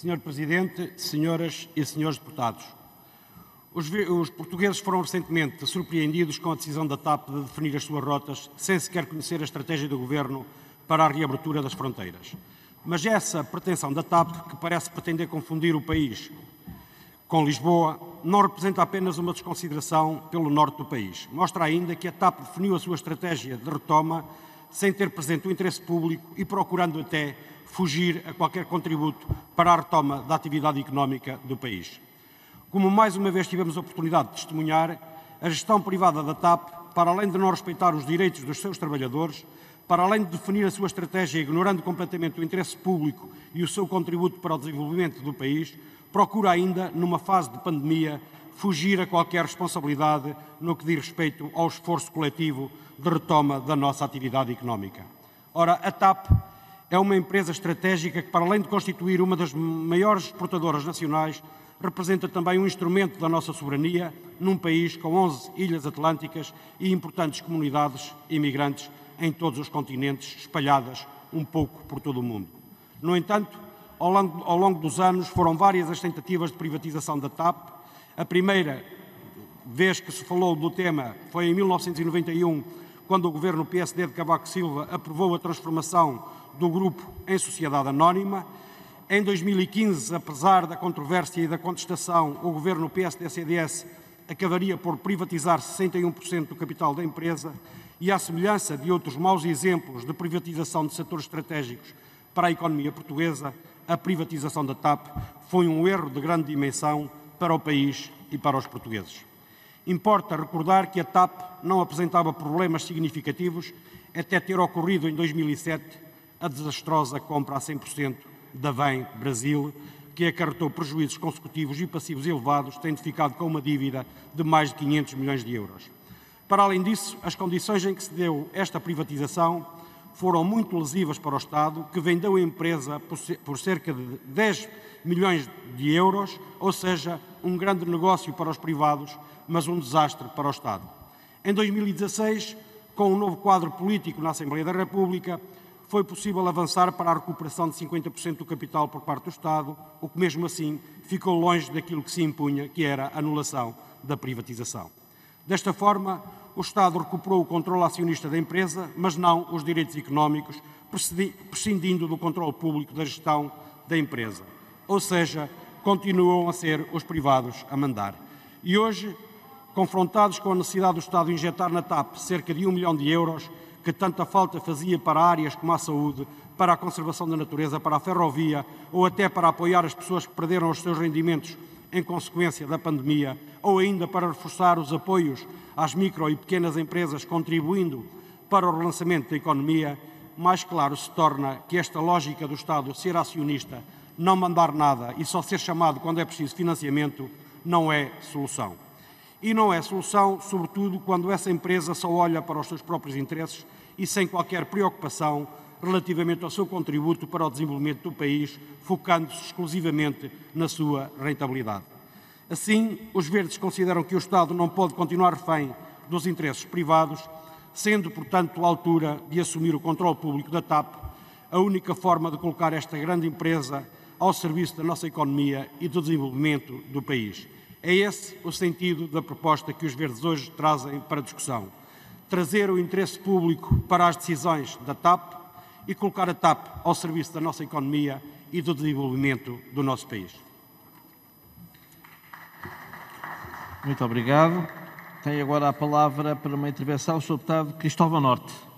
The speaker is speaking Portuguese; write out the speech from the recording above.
Senhor Presidente, senhoras e senhores deputados, os, os, portugueses foram recentemente surpreendidos com a decisão da TAP de definir as suas rotas sem sequer conhecer a estratégia do Governo para a reabertura das fronteiras. Mas essa pretensão da TAP, que parece pretender confundir o país com Lisboa, não representa apenas uma desconsideração pelo norte do país. Mostra ainda que a TAP definiu a sua estratégia de retoma sem ter presente o interesse público e procurando até fugir a qualquer contributo para a retoma da atividade económica do país. Como mais uma vez tivemos a oportunidade de testemunhar, a gestão privada da TAP, para além de não respeitar os direitos dos seus trabalhadores, para além de definir a sua estratégia ignorando completamente o interesse público e o seu contributo para o desenvolvimento do país, procura ainda, numa fase de pandemia, fugir a qualquer responsabilidade no que diz respeito ao esforço coletivo de retoma da nossa atividade económica. Ora, a TAP é uma empresa estratégica que, para além de constituir uma das maiores exportadoras nacionais, representa também um instrumento da nossa soberania num país com 11 ilhas atlânticas e importantes comunidades imigrantes em todos os continentes, espalhadas um pouco por todo o mundo. No entanto, ao longo, ao longo dos anos foram várias as tentativas de privatização da TAP. A primeira vez que se falou do tema foi em 1991, quando o governo PSD de Cavaco Silva aprovou a transformação do grupo em sociedade anónima. Em 2015, apesar da controvérsia e da contestação, o governo PSD-CDS acabaria por privatizar 61% do capital da empresa e, à semelhança de outros maus exemplos de privatização de setores estratégicos para a economia portuguesa, a privatização da TAP foi um erro de grande dimensão para o país e para os portugueses. Importa recordar que a TAP não apresentava problemas significativos até ter ocorrido em 2007 a desastrosa compra a 100% da VEM Brasil, que acarretou prejuízos consecutivos e passivos elevados, tendo ficado com uma dívida de mais de 500 milhões de euros. Para além disso, as condições em que se deu esta privatização foram muito lesivas para o Estado, que vendeu a empresa por cerca de 10 milhões de euros, ou seja, um grande negócio para os privados, mas um desastre para o Estado. Em 2016, com um novo quadro político na Assembleia da República, foi possível avançar para a recuperação de 50% do capital por parte do Estado, o que mesmo assim ficou longe daquilo que se impunha, que era a anulação da privatização. Desta forma, o Estado recuperou o controle acionista da empresa, mas não os direitos económicos, prescindindo do controle público da gestão da empresa. Ou seja, continuam a ser os privados a mandar. E hoje, confrontados com a necessidade do Estado injetar na TAP cerca de um milhão de euros, que tanta falta fazia para áreas como a saúde, para a conservação da natureza, para a ferrovia ou até para apoiar as pessoas que perderam os seus rendimentos em consequência da pandemia, ou ainda para reforçar os apoios às micro e pequenas empresas, contribuindo para o relançamento da economia, mais claro se torna que esta lógica do Estado ser acionista, não mandar nada e só ser chamado quando é preciso financiamento, não é solução. E não é solução, sobretudo, quando essa empresa só olha para os seus próprios interesses e sem qualquer preocupação relativamente ao seu contributo para o desenvolvimento do país, focando-se exclusivamente na sua rentabilidade. Assim, os verdes consideram que o Estado não pode continuar refém dos interesses privados, sendo, portanto, a altura de assumir o controle público da TAP, a única forma de colocar esta grande empresa ao serviço da nossa economia e do desenvolvimento do país. É esse o sentido da proposta que os Verdes hoje trazem para discussão. Trazer o interesse público para as decisões da TAP e colocar a TAP ao serviço da nossa economia e do desenvolvimento do nosso país. Muito obrigado. Tem agora a palavra para uma intervenção o Sr. Deputado Cristóvão Norte.